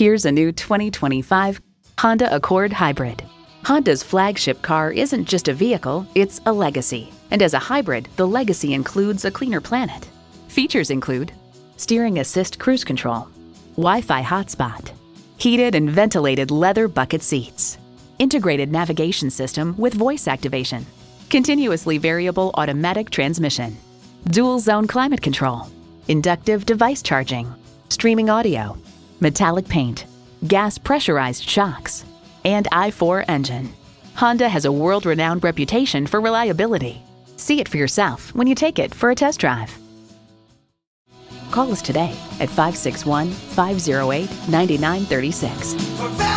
Here's a new 2025 Honda Accord Hybrid. Honda's flagship car isn't just a vehicle, it's a legacy. And as a hybrid, the legacy includes a cleaner planet. Features include steering assist cruise control, Wi Fi hotspot, heated and ventilated leather bucket seats, integrated navigation system with voice activation, continuously variable automatic transmission, dual zone climate control, inductive device charging, streaming audio, metallic paint, gas pressurized shocks, and i4 engine. Honda has a world renowned reputation for reliability. See it for yourself when you take it for a test drive. Call us today at 561 508 9936.